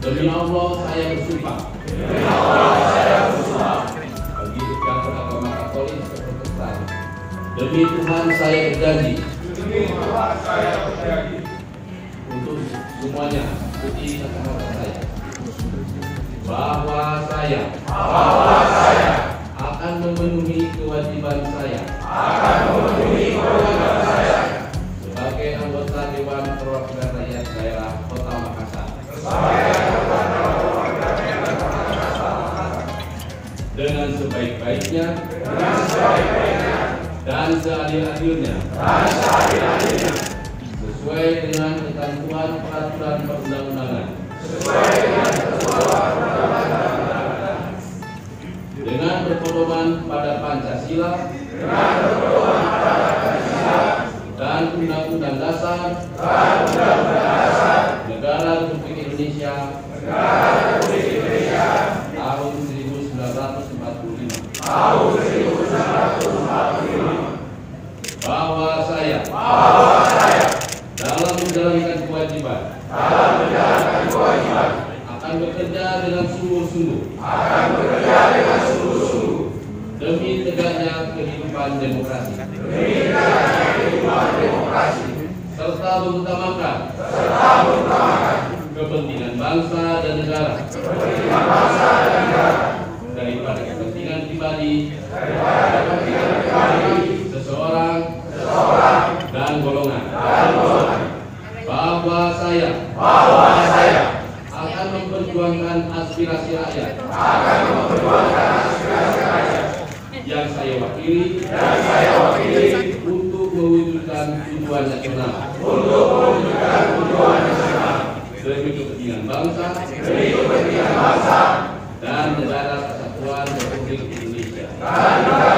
Demi Allah saya bersumpah. Bagi yang beragama Katolik atau Protestan. Demi Tuhan saya berjanji. Untuk semuanya, ikuti kata-kata saya. Bahwa saya. Akan sebaik-baiknya. Dan seadil-adilnya. Sesuai dengan ketentuan peraturan perundang-undangan. Dengan berpedoman pada Pancasila. Dan Undang-Undang Dasar. Negara Republik Indonesia. Tahun 1945. Bahwa saya. Dalam menjalankan kewajiban. Akan bekerja dengan sungguh-sungguh. Demi tegaknya kehidupan demokrasi. Serta mengutamakan. Kepentingan bangsa dan negara. Kepentingan seseorang, dan golongan. Bahwa saya, akan memperjuangkan aspirasi rakyat. Yang saya wakili, saya wakili untuk mewujudkan tujuan nasional. Demi kepentingan bangsa, demi kepentingan bangsa Thank you.